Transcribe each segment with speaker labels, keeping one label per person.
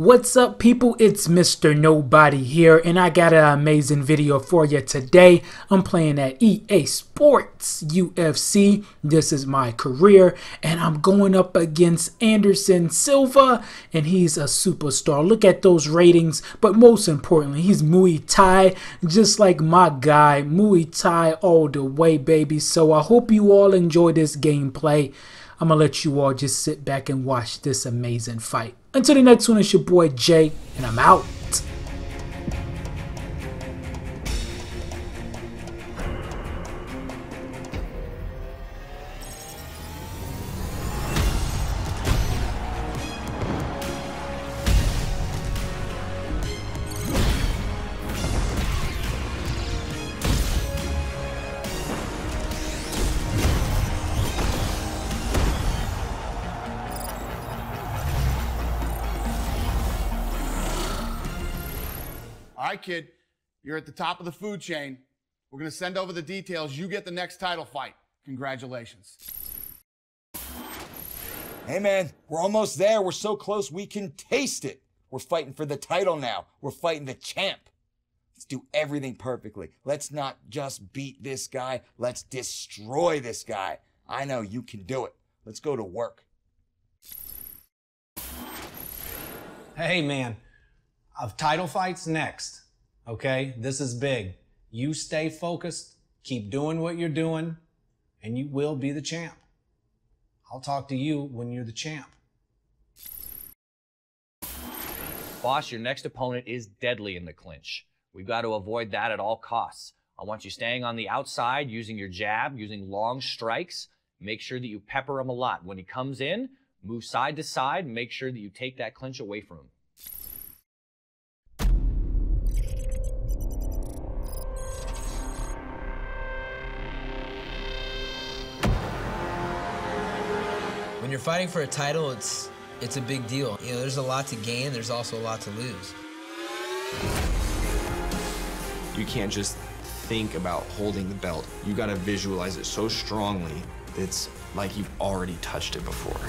Speaker 1: What's up people, it's Mr. Nobody here and I got an amazing video for you today. I'm playing at EA Sports UFC. This is my career and I'm going up against Anderson Silva and he's a superstar. Look at those ratings, but most importantly, he's Muay Thai just like my guy, Muay Thai all the way baby. So I hope you all enjoy this gameplay. I'm gonna let you all just sit back and watch this amazing fight. Until the next one, it's your boy Jay, and I'm out.
Speaker 2: Right, kid, you're at the top of the food chain. We're going to send over the details. You get the next title fight. Congratulations.
Speaker 3: Hey man, we're almost there. We're so close we can taste it. We're fighting for the title now. We're fighting the champ. Let's do everything perfectly. Let's not just beat this guy. Let's destroy this guy. I know you can do it. Let's go to work.
Speaker 4: Hey man, of title fights next. Okay, this is big. You stay focused, keep doing what you're doing, and you will be the champ. I'll talk to you when you're the champ.
Speaker 5: Boss, your next opponent is deadly in the clinch. We've got to avoid that at all costs. I want you staying on the outside, using your jab, using long strikes. Make sure that you pepper him a lot. When he comes in, move side to side, make sure that you take that clinch away from him.
Speaker 6: When you're fighting for a title, it's it's a big deal. You know, there's a lot to gain, there's also a lot to lose.
Speaker 7: You can't just think about holding the belt. You gotta visualize it so strongly that it's like you've already touched it before.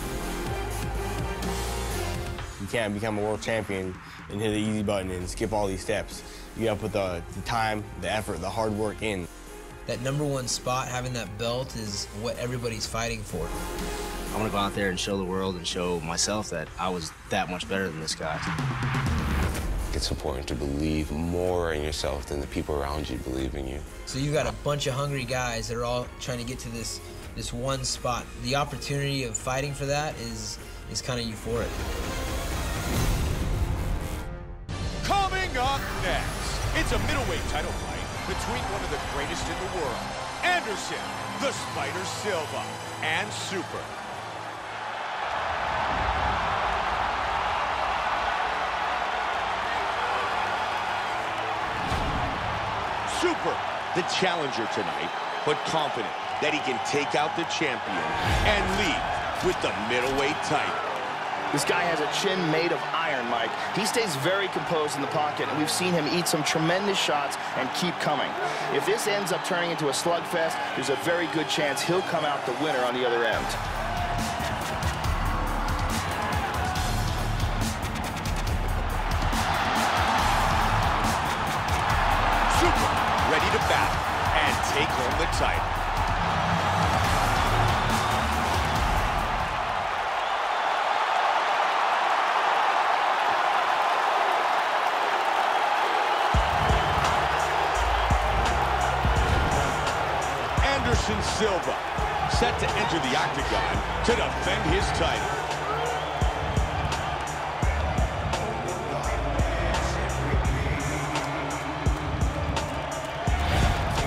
Speaker 8: You can't become a world champion and hit the easy button and skip all these steps. You gotta put the, the time, the effort, the hard work in.
Speaker 6: That number one spot, having that belt, is what everybody's fighting for.
Speaker 9: I want to go out there and show the world and show myself that I was that much better than this guy.
Speaker 10: It's important to believe more in yourself than the people around you believe in you.
Speaker 6: So you've got a bunch of hungry guys that are all trying to get to this this one spot. The opportunity of fighting for that is is kind of euphoric.
Speaker 11: Coming up next, it's a middleweight title fight between one of the greatest in the world, Anderson, the Spider Silva, and Super, Super, the challenger tonight, but confident that he can take out the champion and lead with the middleweight title.
Speaker 12: This guy has a chin made of iron, Mike. He stays very composed in the pocket, and we've seen him eat some tremendous shots and keep coming. If this ends up turning into a slugfest, there's a very good chance he'll come out the winner on the other end.
Speaker 11: Anderson Silva, set to enter the octagon to defend his title.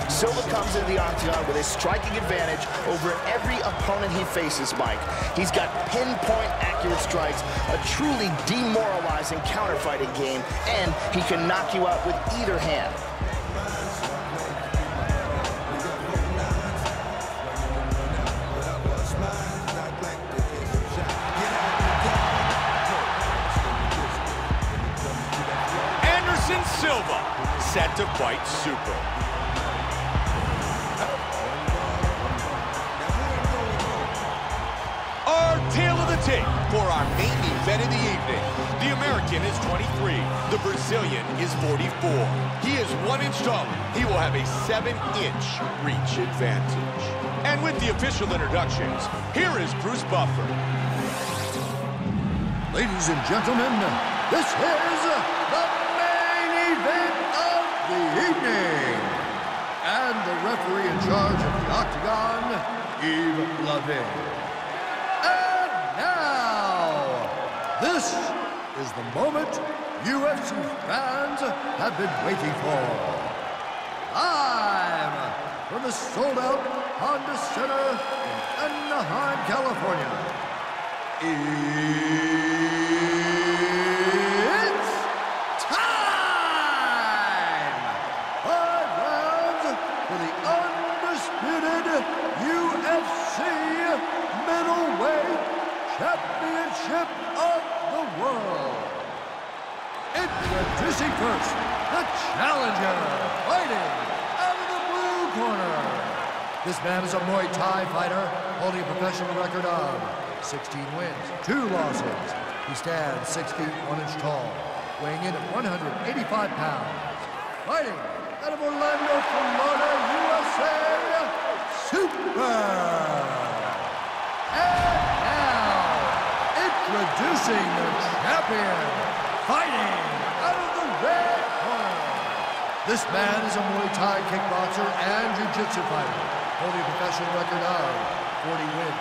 Speaker 12: Silva comes into the octagon with a striking advantage over every opponent he faces, Mike. He's got pinpoint accurate strikes, a truly demoralizing counterfighting game, and he can knock you out with either hand.
Speaker 11: Anderson Silva, set to fight Super. Our tale of the tape for our main event of the evening. The American is 23. The Brazilian is 44. He is one inch taller. He will have a seven-inch reach advantage. And with the official introductions, here is Bruce Buffer.
Speaker 13: Ladies and gentlemen, this is the the evening. And the referee in charge of the Octagon, Yves Lavigne. And now, this is the moment UFC fans have been waiting for. Live from the sold-out Honda Center in Anaheim, California. It's time! Five rounds for the undisputed UFC middleweight championship of the world. Introducing first, the challenger, fighting out of the blue corner. This man is a Muay Thai fighter holding a professional record of 16 wins, 2 losses. He stands 6 feet 1 inch tall, weighing in at 185 pounds. Fighting out of Orlando, Florida, USA, Super! And now, introducing the champion, fighting out of the red corner. This man is a Muay Thai kickboxer and jiu-jitsu fighter, holding a professional record of 40 wins,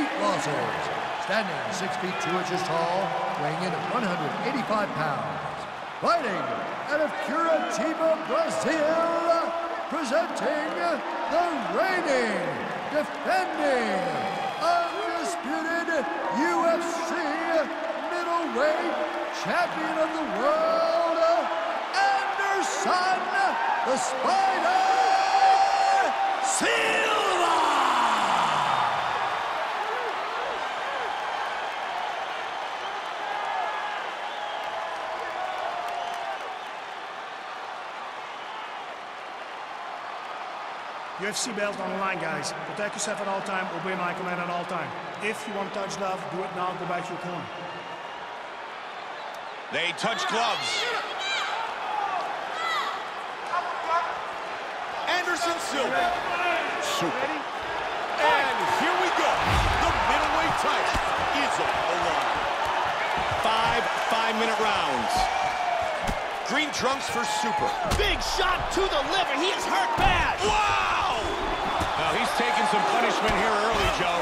Speaker 13: 8 losses, standing 6 feet 2 inches tall, weighing in at 185 pounds. Fighting out of Curitiba, Brazil, presenting the reigning, defending, undisputed UFC middleweight champion of the world, Anderson the Spider Silva!
Speaker 14: UFC belt on the line, guys. Protect yourself at all time. Obey my command at all time. If you want to touch love, do it now. Go back to your corner.
Speaker 11: They touch gloves. Anderson Silva. Super. And here we go. The middleweight title is on the line. Five five-minute rounds. Green trunks for Super.
Speaker 12: Big shot to the liver. He is hurt bad.
Speaker 11: Wow! Now he's taking some punishment here early, Joe.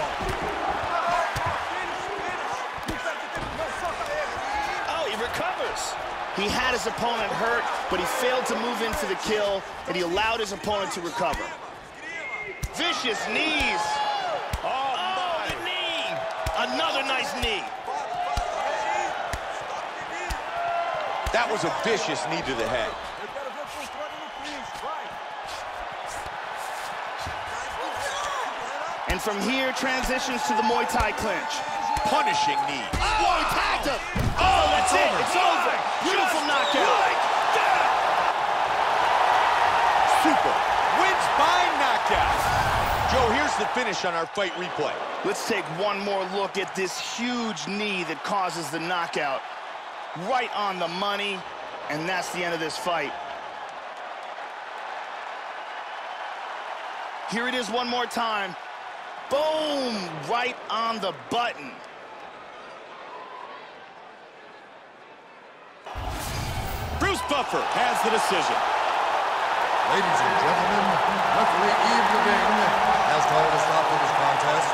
Speaker 12: Oh, he recovers. He had his opponent hurt, but he failed to move in for the kill, and he allowed his opponent to recover. Vicious knees. Oh, oh the knee. Another nice knee.
Speaker 11: That was a vicious knee to the head.
Speaker 12: And from here, transitions to the Muay Thai clinch.
Speaker 11: Punishing knee.
Speaker 12: Whoa, he tagged him. Oh, oh that's it. It's over. Beautiful knockout.
Speaker 11: Super here's the finish on our fight replay.
Speaker 12: Let's take one more look at this huge knee that causes the knockout. Right on the money, and that's the end of this fight. Here it is one more time. Boom! Right on the button.
Speaker 11: Bruce Buffer has the decision.
Speaker 13: Ladies and gentlemen, referee Yves Lavigne has called a stop to this contest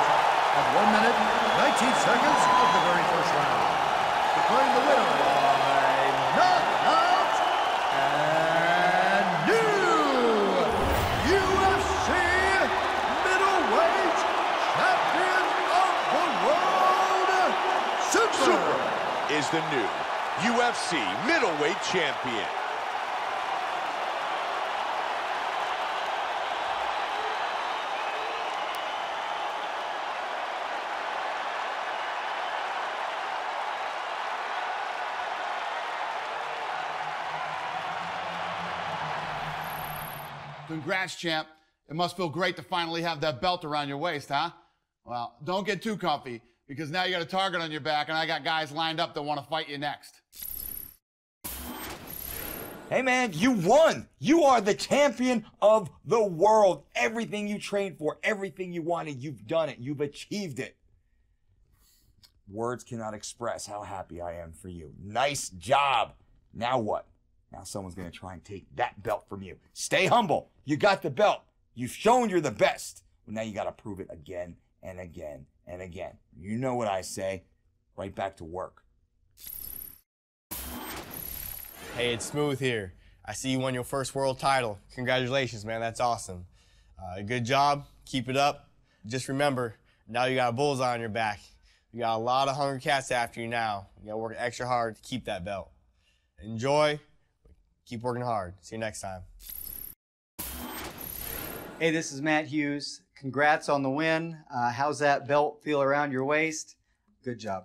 Speaker 13: at 1 minute, 19 seconds of the very first round. Declaring the winner by knockout and new UFC middleweight champion of the world, Super.
Speaker 11: Super is the new UFC middleweight champion.
Speaker 2: Congrats, champ. It must feel great to finally have that belt around your waist, huh? Well, don't get too comfy because now you got a target on your back, and I got guys lined up that want to fight you next.
Speaker 3: Hey man, you won. You are the champion of the world. Everything you trained for, everything you wanted, you've done it. You've achieved it. Words cannot express how happy I am for you. Nice job. Now what? Now someone's going to try and take that belt from you. Stay humble. You got the belt. You've shown you're the best. Well, now you got to prove it again and again and again. You know what I say. Right back to work.
Speaker 8: Hey, it's Smooth here. I see you won your first world title. Congratulations, man. That's awesome. Uh, good job. Keep it up. Just remember, now you got a bullseye on your back. You got a lot of hungry cats after you now. You got to work extra hard to keep that belt. Enjoy. Keep working hard. See you next time.
Speaker 15: Hey, this is Matt Hughes. Congrats on the win. Uh, how's that belt feel around your waist? Good job.